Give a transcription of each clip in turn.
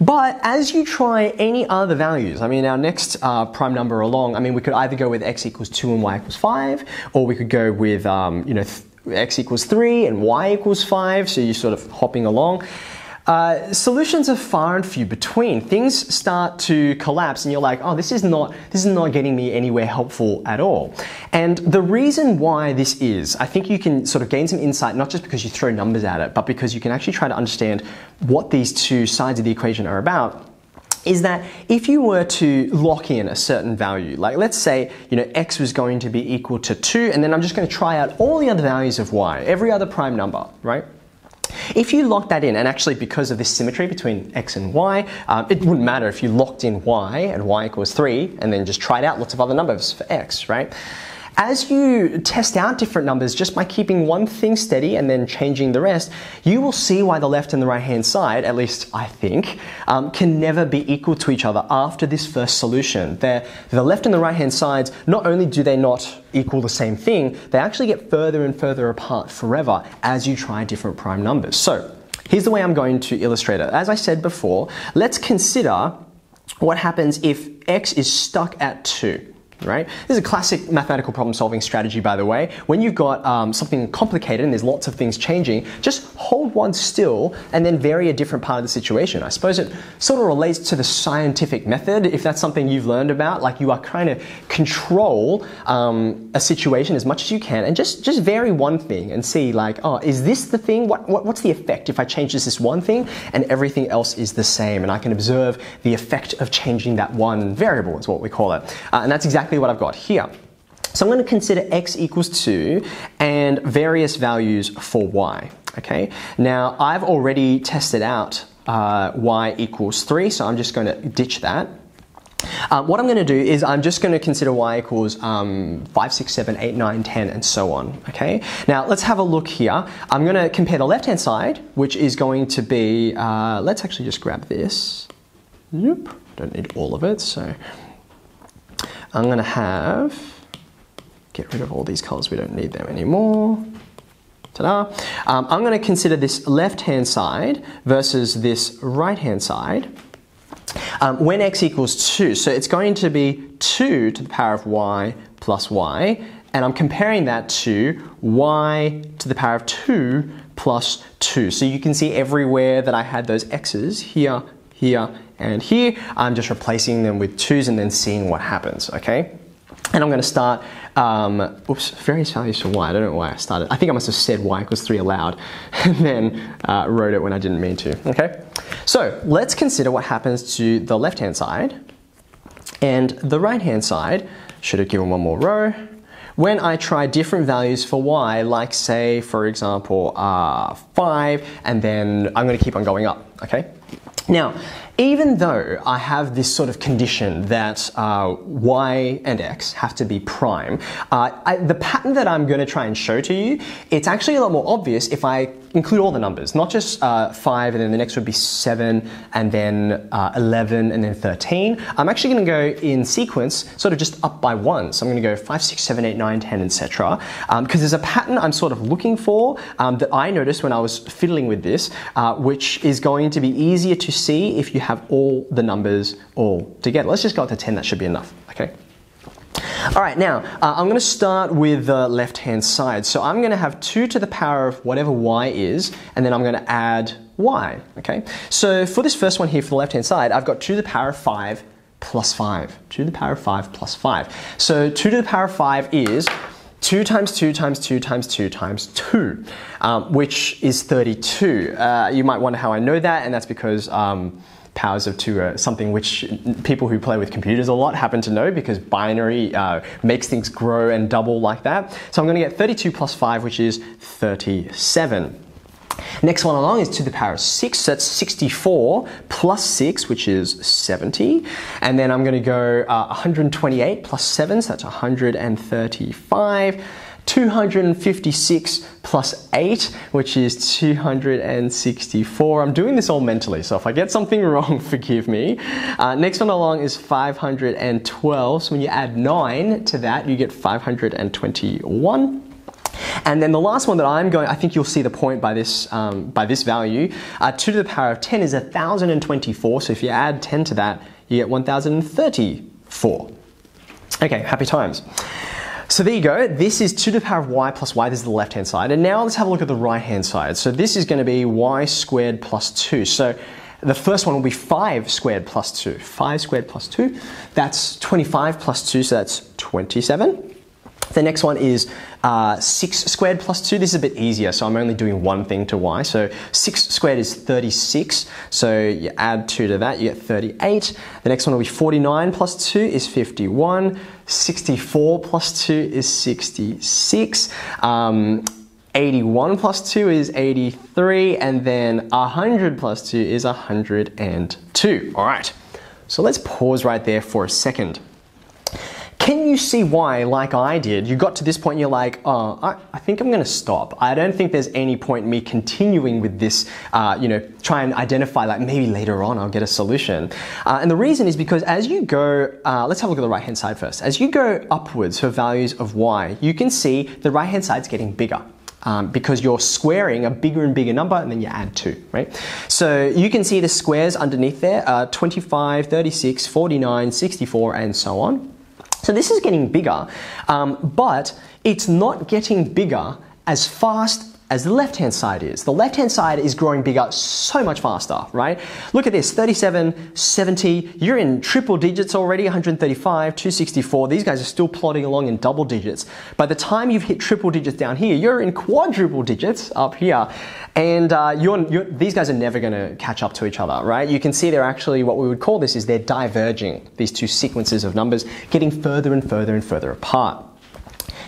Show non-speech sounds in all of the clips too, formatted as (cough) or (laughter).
But as you try any other values, I mean, our next uh, prime number along, I mean, we could either go with x equals 2 and y equals 5, or we could go with, um, you know, x equals 3 and y equals 5, so you're sort of hopping along. Uh, solutions are far and few between. Things start to collapse, and you're like, "Oh, this is not this is not getting me anywhere helpful at all." And the reason why this is, I think you can sort of gain some insight not just because you throw numbers at it, but because you can actually try to understand what these two sides of the equation are about is that if you were to lock in a certain value, like let's say, you know, x was going to be equal to 2, and then I'm just going to try out all the other values of y, every other prime number, right? If you lock that in, and actually because of this symmetry between x and y, um, it wouldn't matter if you locked in y and y equals 3 and then just tried out lots of other numbers for x, right? As you test out different numbers just by keeping one thing steady and then changing the rest, you will see why the left and the right hand side, at least I think, um, can never be equal to each other after this first solution. They're, the left and the right hand sides, not only do they not equal the same thing, they actually get further and further apart forever as you try different prime numbers. So, here's the way I'm going to illustrate it. As I said before, let's consider what happens if x is stuck at 2 right? This is a classic mathematical problem solving strategy, by the way. When you've got um, something complicated and there's lots of things changing, just hold one still and then vary a different part of the situation. I suppose it sort of relates to the scientific method, if that's something you've learned about, like you are trying to control um, a situation as much as you can and just, just vary one thing and see like, oh, is this the thing? What, what, what's the effect if I change this, this one thing and everything else is the same? And I can observe the effect of changing that one variable is what we call it. Uh, and that's exactly exactly what I've got here. So I'm going to consider x equals 2 and various values for y. Okay. Now I've already tested out uh, y equals 3, so I'm just going to ditch that. Um, what I'm going to do is I'm just going to consider y equals um, 5, 6, 7, 8, 9, 10, and so on. Okay. Now let's have a look here. I'm going to compare the left-hand side, which is going to be, uh, let's actually just grab this. Nope, don't need all of it. So I'm going to have, get rid of all these colors, we don't need them anymore. Ta-da. Um, I'm going to consider this left-hand side versus this right-hand side. Um, when x equals 2, so it's going to be 2 to the power of y plus y, and I'm comparing that to y to the power of 2 plus 2. So you can see everywhere that I had those x's, here, here, and here I'm just replacing them with 2's and then seeing what happens, okay? And I'm going to start, um, oops, various values for y. I don't know why I started. I think I must have said y equals 3 aloud (laughs) and then uh, wrote it when I didn't mean to, okay? So let's consider what happens to the left-hand side and the right-hand side. Should have given one more row. When I try different values for y, like say, for example, uh, 5, and then I'm going to keep on going up, okay? Now, even though I have this sort of condition that uh, y and x have to be prime, uh, I, the pattern that I'm going to try and show to you, it's actually a lot more obvious if I include all the numbers, not just uh, 5 and then the next would be 7 and then uh, 11 and then 13. I'm actually going to go in sequence, sort of just up by 1. So I'm going to go 5, 6, 7, 8, 9, 10, etc. Because um, there's a pattern I'm sort of looking for um, that I noticed when I was fiddling with this, uh, which is going to be easier to see if you have all the numbers all together. Let's just go up to 10, that should be enough, okay? All right, now uh, I'm going to start with the left hand side. So I'm going to have 2 to the power of whatever y is, and then I'm going to add y, okay? So for this first one here for the left hand side, I've got 2 to the power of 5 plus 5. 2 to the power of 5 plus 5. So 2 to the power of 5 is 2 times 2 times 2 times 2 times 2, um, which is 32. Uh, you might wonder how I know that, and that's because um, powers of 2 are something which people who play with computers a lot happen to know because binary uh, makes things grow and double like that. So I'm going to get 32 plus 5, which is 37. Next one along is to the power of 6, so that's 64 plus 6, which is 70. And then I'm going to go uh, 128 plus 7, so that's 135. 256 plus 8, which is 264. I'm doing this all mentally, so if I get something (laughs) wrong, forgive me. Uh, next one along is 512. So when you add 9 to that, you get 521. And then the last one that I'm going, I think you'll see the point by this, um, by this value. Uh, 2 to the power of 10 is 1,024. So if you add 10 to that, you get 1,034. Okay, happy times. So there you go. This is 2 to the power of y plus y. This is the left-hand side. And now let's have a look at the right-hand side. So this is going to be y squared plus 2. So the first one will be 5 squared plus 2. 5 squared plus 2. That's 25 plus 2, so that's 27. The next one is uh, 6 squared plus 2. This is a bit easier, so I'm only doing one thing to y. So 6 squared is 36. So you add 2 to that, you get 38. The next one will be 49 plus 2 is 51. 64 plus 2 is 66. Um, 81 plus 2 is 83, and then 100 plus 2 is 102. All right, so let's pause right there for a second. Can you see why, like I did, you got to this point you're like, oh, I, I think I'm going to stop. I don't think there's any point in me continuing with this, uh, you know, try and identify like maybe later on I'll get a solution. Uh, and the reason is because as you go, uh, let's have a look at the right hand side first. As you go upwards for values of y, you can see the right hand side's getting bigger. Um, because you're squaring a bigger and bigger number and then you add 2, right? So you can see the squares underneath there, uh, 25, 36, 49, 64, and so on. So this is getting bigger, um, but it's not getting bigger as fast as the left hand side is. The left hand side is growing bigger so much faster, right? Look at this 37, 70, you're in triple digits already 135, 264. These guys are still plodding along in double digits. By the time you've hit triple digits down here, you're in quadruple digits up here. And uh, you're, you're, these guys are never going to catch up to each other, right? You can see they're actually what we would call this is they're diverging, these two sequences of numbers getting further and further and further apart.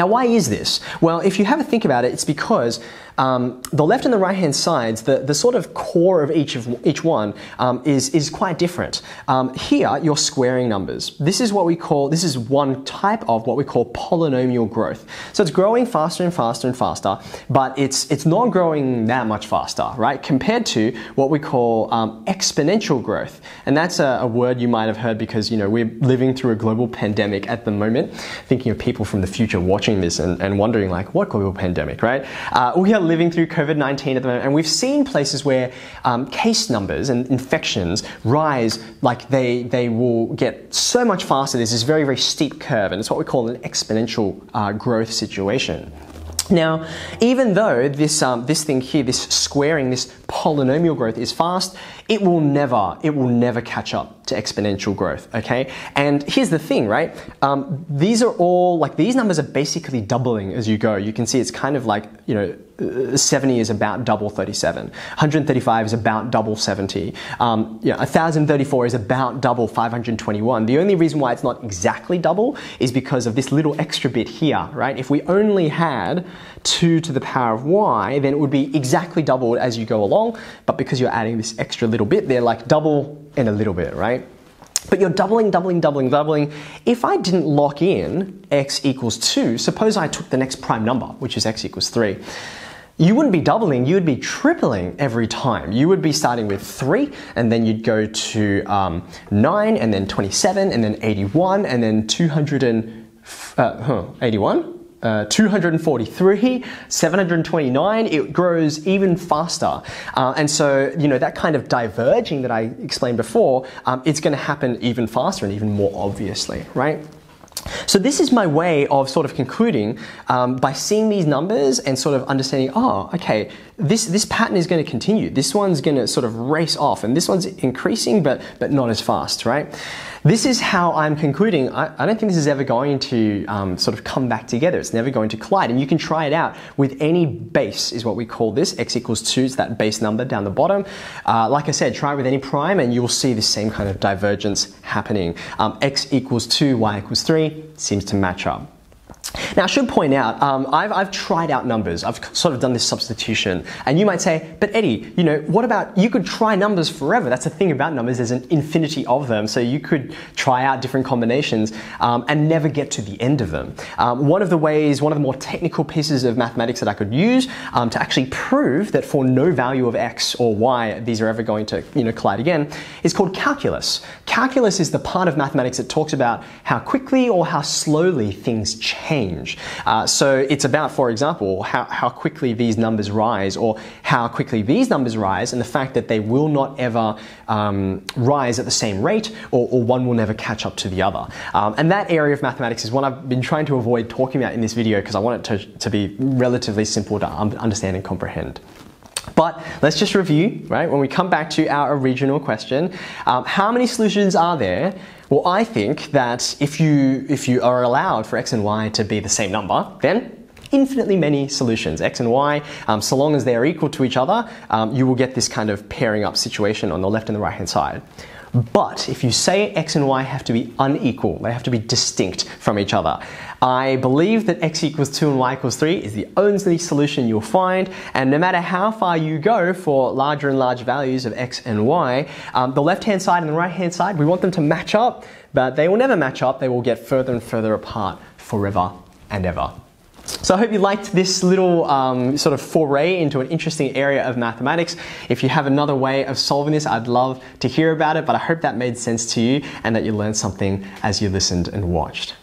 Now, why is this? Well, if you have a think about it, it's because um, the left and the right hand sides, the, the sort of core of each of each one um, is, is quite different. Um, here, you're squaring numbers. This is what we call, this is one type of what we call polynomial growth. So it's growing faster and faster and faster, but it's, it's not growing that much faster, right? Compared to what we call um, exponential growth. And that's a, a word you might have heard because, you know, we're living through a global pandemic at the moment, thinking of people from the future watching this and, and wondering like, what global pandemic, right? Uh, we are living through COVID 19 at the moment, and we've seen places where um, case numbers and infections rise like they, they will get so much faster. There's this very, very steep curve, and it's what we call an exponential uh, growth situation. Now, even though this, um, this thing here, this squaring, this polynomial growth is fast, it will never, it will never catch up to exponential growth, okay? And here's the thing, right? Um, these are all, like these numbers are basically doubling as you go. You can see it's kind of like, you know, 70 is about double 37. 135 is about double 70. Um, you know, 1034 is about double 521. The only reason why it's not exactly double is because of this little extra bit here, right? If we only had 2 to the power of y, then it would be exactly doubled as you go along. But because you're adding this extra little bit, they're like double and a little bit, right? But you're doubling, doubling, doubling, doubling. If I didn't lock in x equals 2, suppose I took the next prime number, which is x equals 3 you wouldn't be doubling, you would be tripling every time. You would be starting with 3, and then you'd go to um, 9, and then 27, and then 81, and then 200 and, uh, huh, 81? Uh, 243, 729, it grows even faster. Uh, and so, you know, that kind of diverging that I explained before, um, it's going to happen even faster and even more obviously, right? So this is my way of sort of concluding um, by seeing these numbers and sort of understanding, oh, okay, this, this pattern is going to continue. This one's going to sort of race off and this one's increasing, but, but not as fast, right? This is how I'm concluding. I, I don't think this is ever going to um, sort of come back together. It's never going to collide. And you can try it out with any base, is what we call this. X equals 2 is that base number down the bottom. Uh, like I said, try it with any prime and you'll see the same kind of divergence happening. Um, X equals 2, Y equals 3 seems to match up. Now, I should point out, um, I've, I've, tried out numbers. I've sort of done this substitution. And you might say, but Eddie, you know, what about, you could try numbers forever. That's the thing about numbers, there's an infinity of them. So you could try out different combinations um, and never get to the end of them. Um, one of the ways, one of the more technical pieces of mathematics that I could use um, to actually prove that for no value of x or y, these are ever going to, you know, collide again, is called calculus. Calculus is the part of mathematics that talks about how quickly or how slowly things change change. Uh, so it's about, for example, how, how quickly these numbers rise or how quickly these numbers rise and the fact that they will not ever um, rise at the same rate or, or, one will never catch up to the other. Um, and that area of mathematics is one I've been trying to avoid talking about in this video because I want it to, to be relatively simple to understand and comprehend. But let's just review, right? When we come back to our original question, um, how many solutions are there? Well, I think that if you, if you are allowed for x and y to be the same number, then infinitely many solutions, x and y, um, so long as they are equal to each other, um, you will get this kind of pairing up situation on the left and the right hand side. But if you say x and y have to be unequal, they have to be distinct from each other, I believe that x equals 2 and y equals 3 is the only solution you'll find, and no matter how far you go for larger and larger values of x and y, um, the left hand side and the right hand side, we want them to match up, but they will never match up, they will get further and further apart forever and ever. So I hope you liked this little um, sort of foray into an interesting area of mathematics. If you have another way of solving this, I'd love to hear about it, but I hope that made sense to you and that you learned something as you listened and watched.